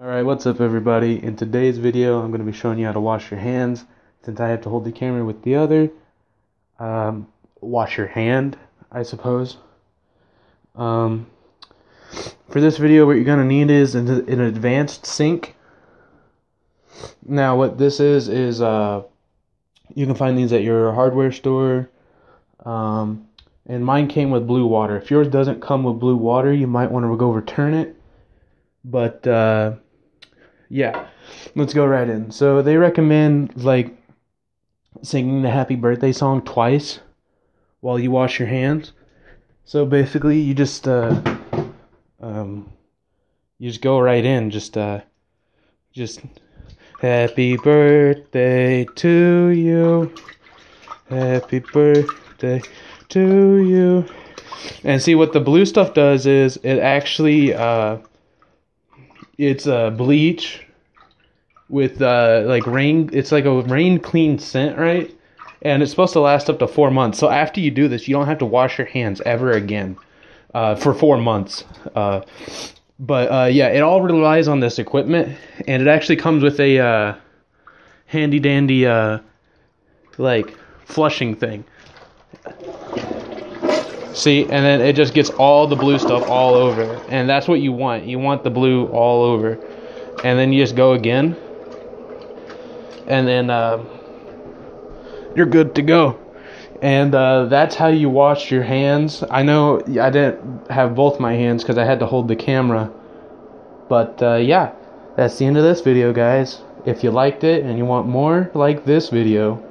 Alright, what's up everybody? In today's video, I'm going to be showing you how to wash your hands. Since I have to hold the camera with the other, um, wash your hand, I suppose. Um, for this video, what you're going to need is an, an advanced sink. Now, what this is, is uh, you can find these at your hardware store. Um, and mine came with blue water. If yours doesn't come with blue water, you might want to go return it. But, uh, yeah, let's go right in. So they recommend like singing the happy birthday song twice while you wash your hands. So basically, you just uh, um, you just go right in, just uh, just happy birthday to you, happy birthday to you. And see what the blue stuff does is it actually uh it's a uh, bleach with uh, like rain. It's like a rain clean scent, right? And it's supposed to last up to four months. So after you do this, you don't have to wash your hands ever again uh, for four months. Uh, but uh, yeah, it all relies on this equipment, and it actually comes with a uh, handy dandy like flushing thing. See, and then it just gets all the blue stuff all over. And that's what you want. You want the blue all over. And then you just go again. And then uh, you're good to go. And uh, that's how you wash your hands. I know I didn't have both my hands because I had to hold the camera. But uh, yeah, that's the end of this video, guys. If you liked it and you want more like this video,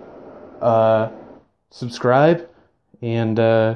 uh, subscribe and uh,